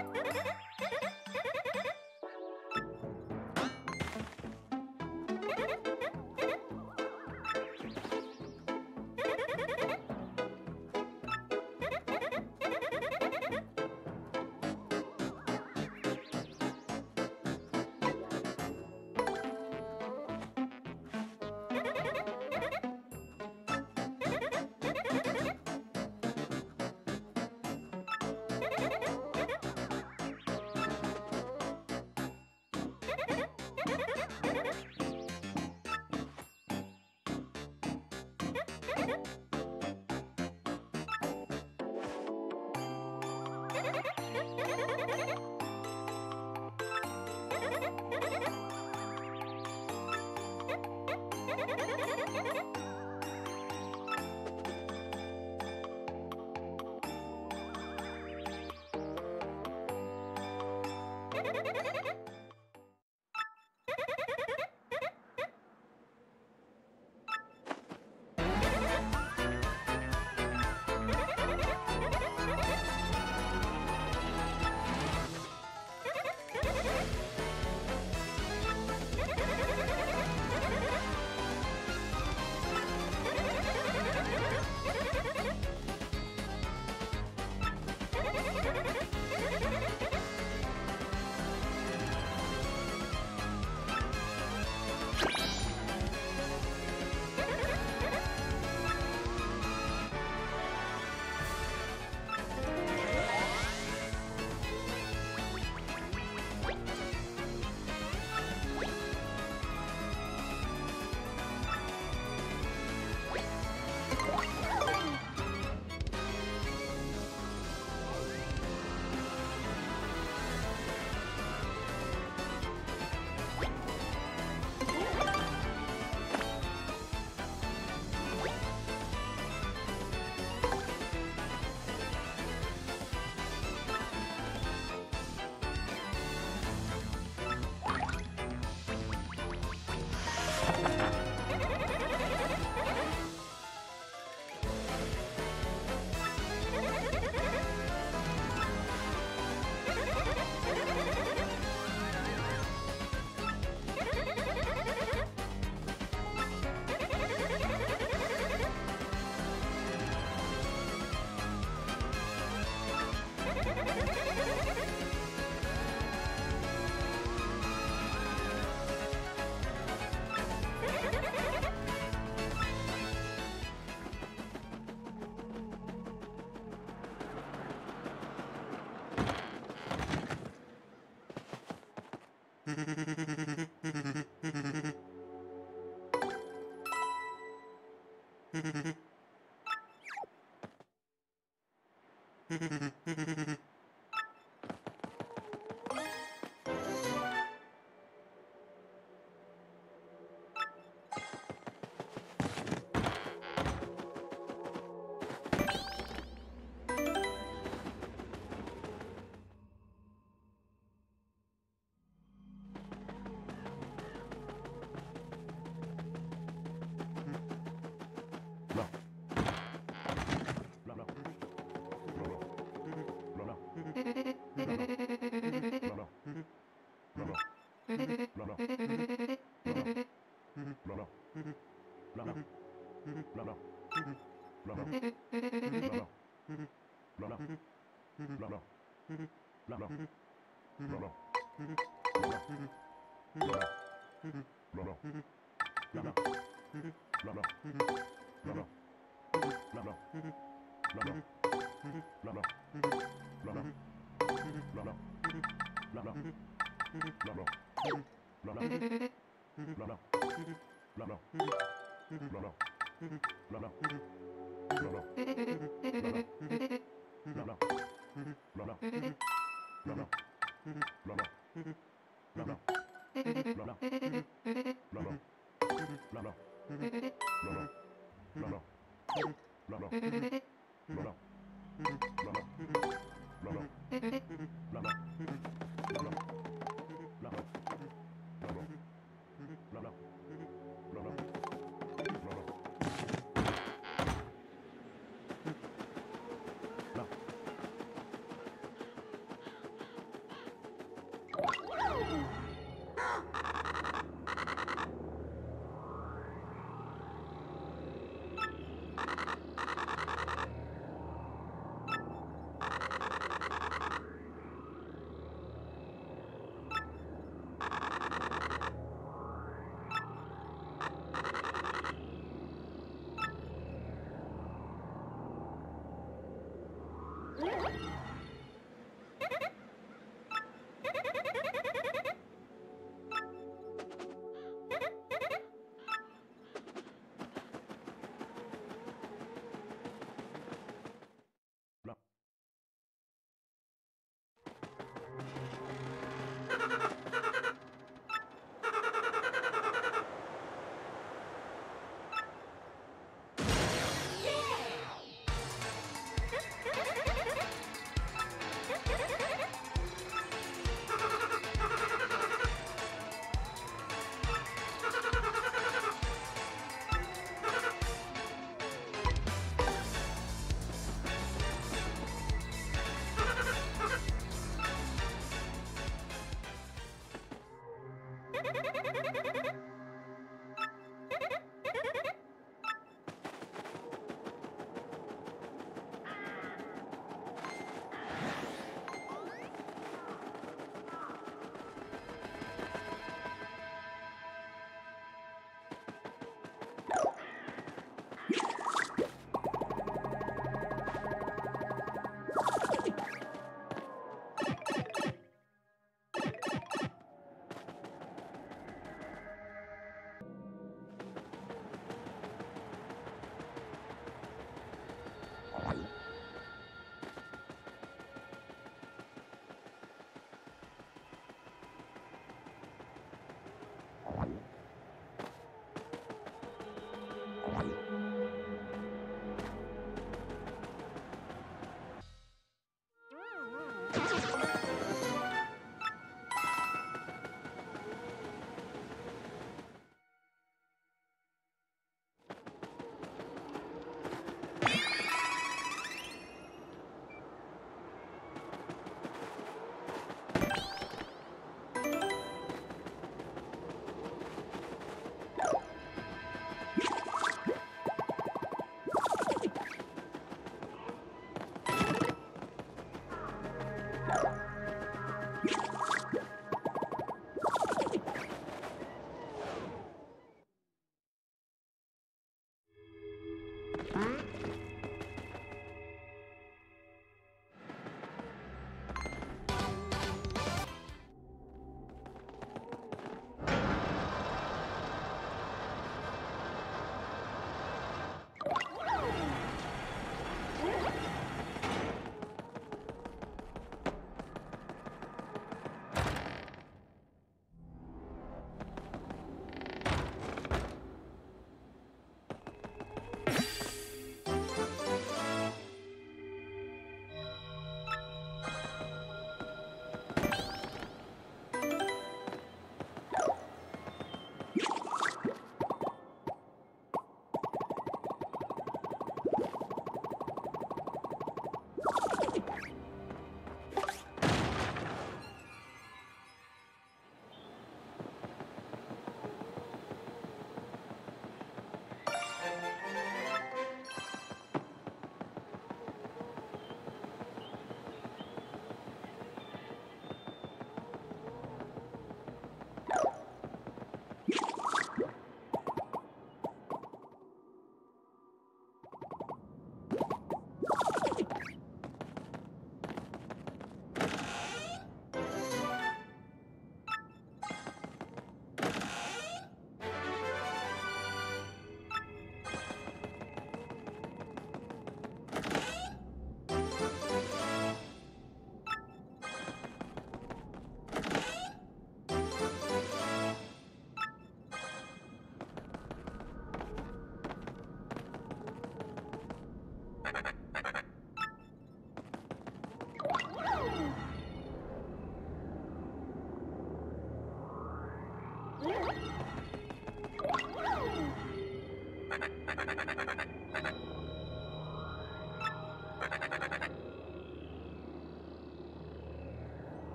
Ha ha ha ha! ウフフフフ。Mm-hmm. Mm-hmm.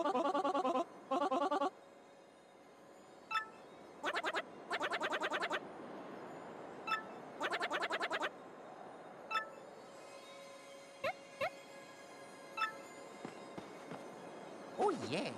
Oh yeah.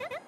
Ha ha ha!